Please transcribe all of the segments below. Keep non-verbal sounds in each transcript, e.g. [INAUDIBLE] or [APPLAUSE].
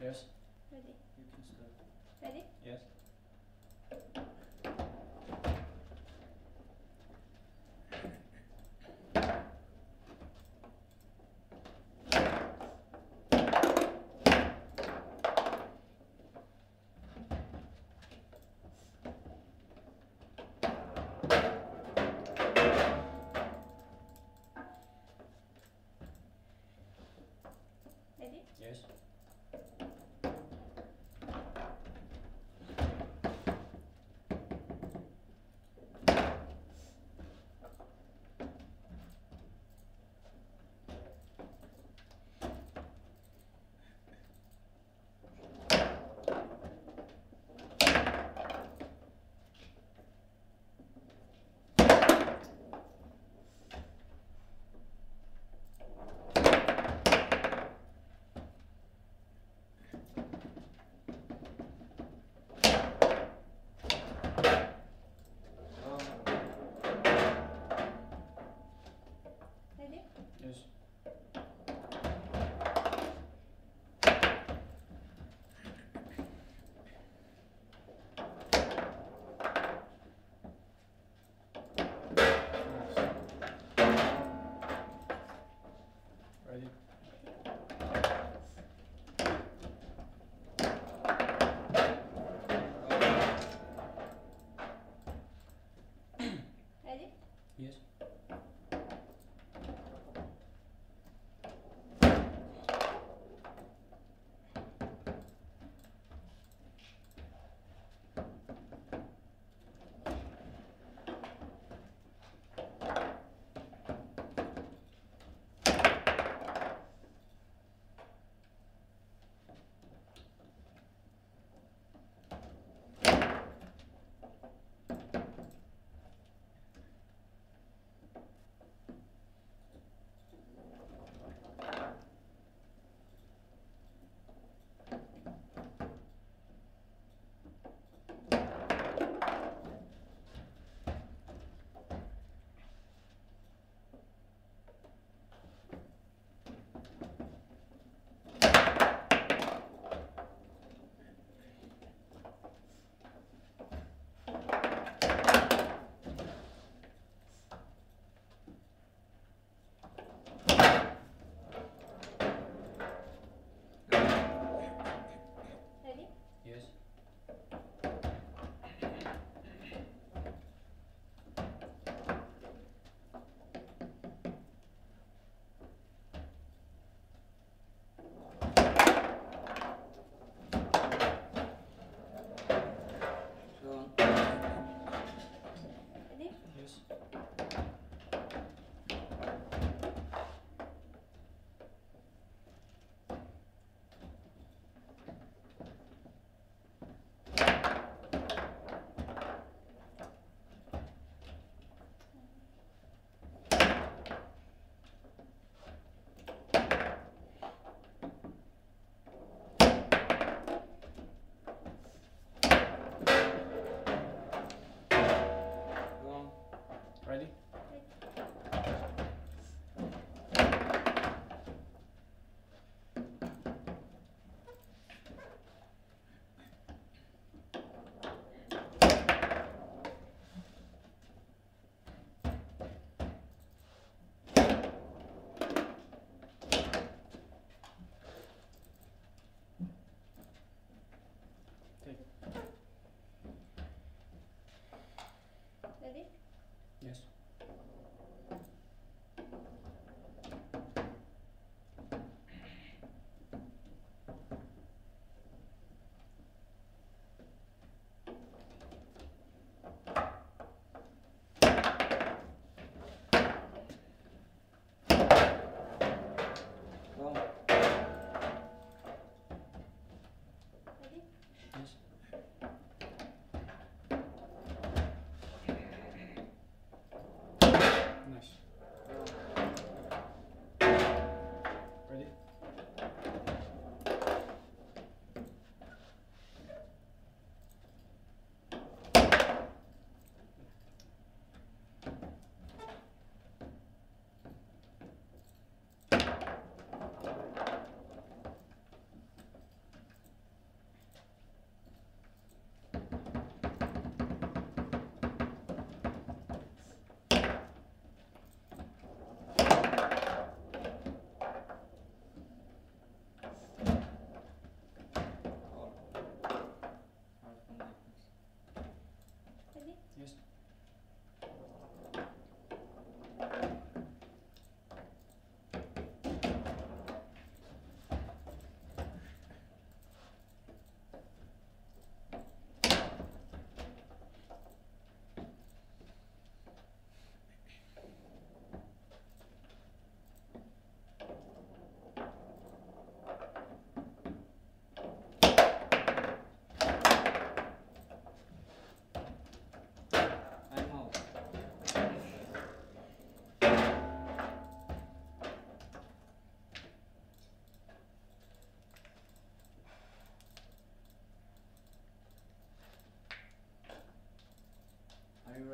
instead. Ready? Yes. Ready? Yes. Ready?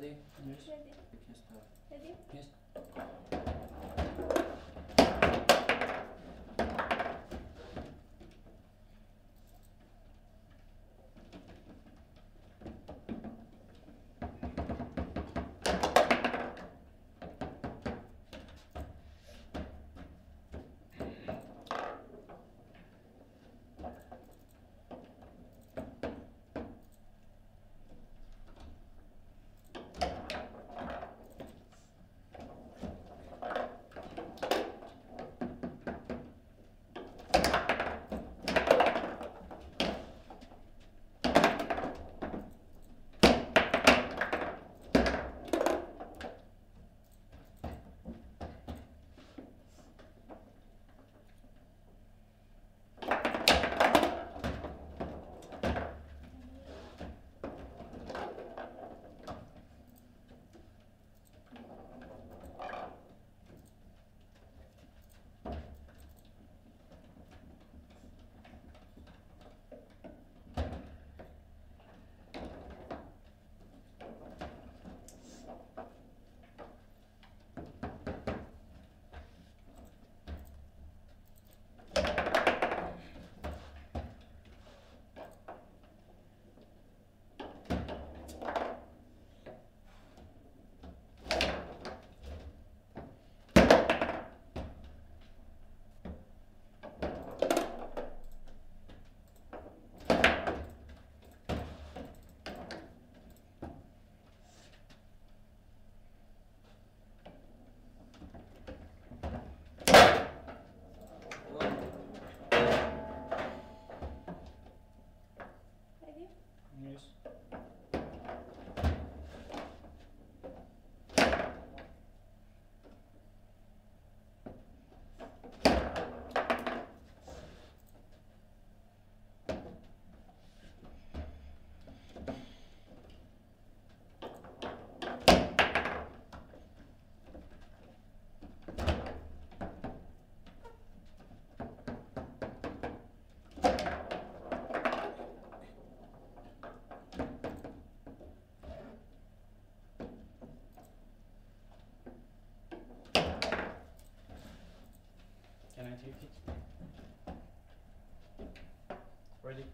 Ready? Yes. ready, start. ready, Yes. Ready,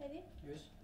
ready, Yes.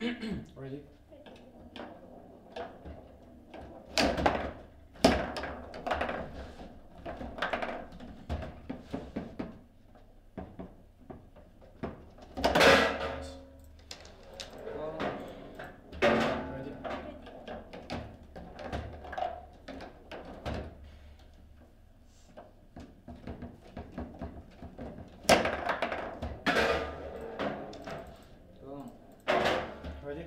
[CLEARS THROAT] Ready? Ready?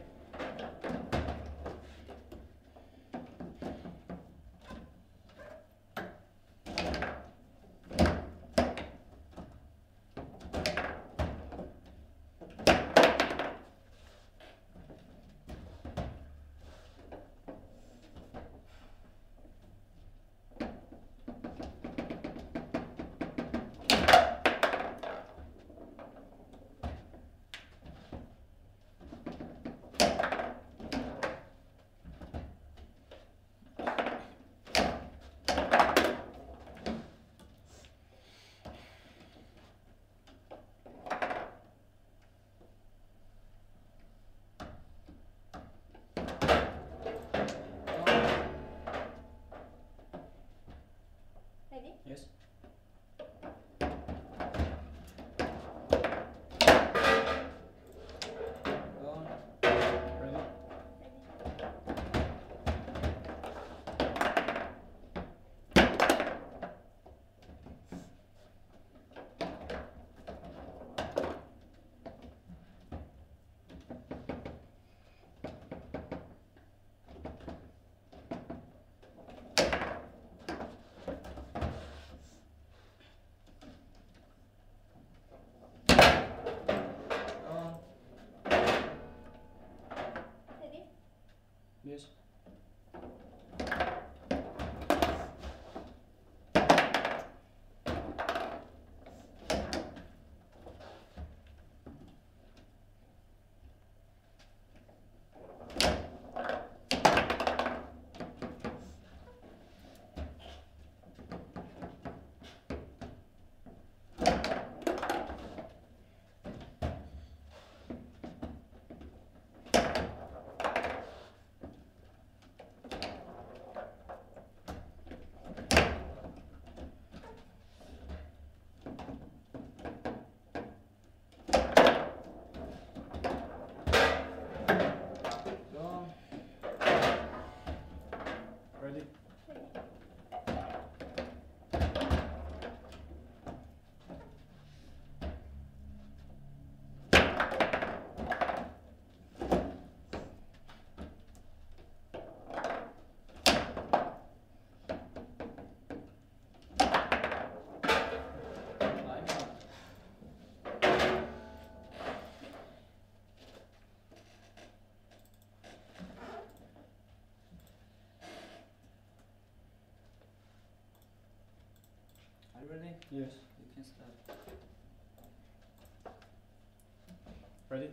Are you ready? Yes. You can start. Ready?